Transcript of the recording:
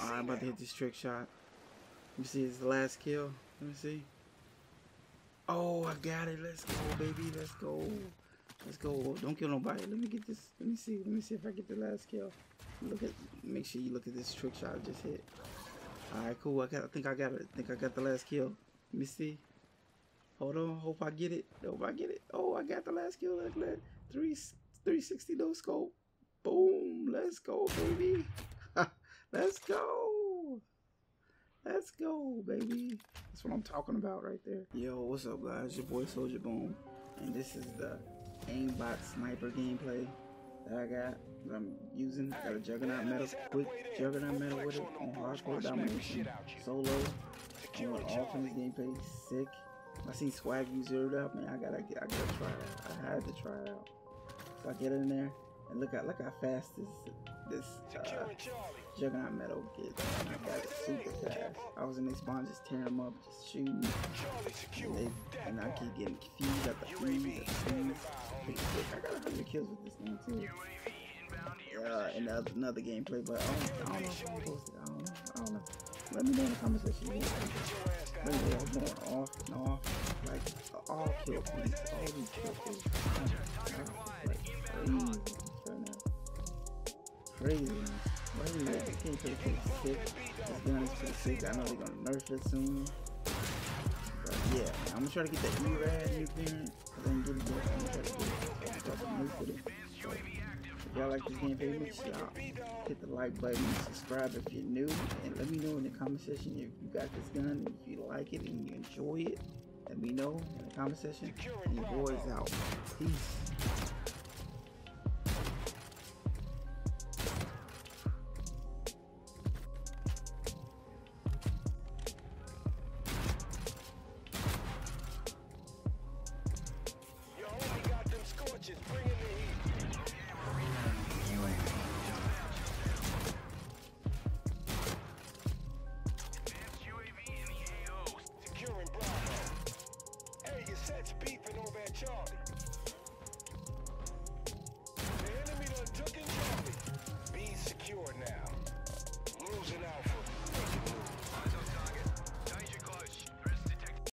I'm about to hit this trick shot. Let me see, the last kill. Let me see. Oh, I got it. Let's go, baby. Let's go. Let's go. Don't kill nobody. Let me get this. Let me see. Let me see if I get the last kill. Look at. Make sure you look at this trick shot I just hit. All right, cool. I got. I think I got it. I think I got the last kill. Let me see. Hold on. Hope I get it. Hope I get it. Oh, I got the last kill. Look at that. Three, 360 no scope. Boom. Let's go, baby. Let's go. Let's go, baby. That's what I'm talking about right there. Yo, what's up, guys? Your boy Soulja Boom, and this is the aimbot sniper gameplay that I got. That I'm using. Got a Juggernaut medal, quick Juggernaut medal with it on hardcore domination, solo. I went off in this gameplay, sick. I see swag you zeroed up, man. I gotta, get, I gotta try it. Out. I had to try it out. So I get in there, and look at, look how fast this, this. Juggernaut Medal gets. Got it super fast. I was in this spawn just tearing them up, just shooting. And, they, and I keep getting confused at the freeze. I got 100 kills with this thing too. Yeah, and another, another gameplay, but I don't, I don't know if I'm posted. I don't know. I don't know. Let me know in the comment section. Let me know if I'm going off and off. Like, all kill please. All these kill please. Like. Crazy. Crazy. This gameplay pretty sick. This gun is pretty sick. I know they're gonna nerf it soon. But yeah, I'm gonna try to get that E-Rad new clearance. I didn't get it yet. I'm gonna try to get it. I'm gonna it. So, if y'all like this gameplay, make sure y'all hit the like button, subscribe if you're new, and let me know in the comment section if you got this gun, if you like it and you enjoy it. Let me know in the comment section. And your boy's out. Peace.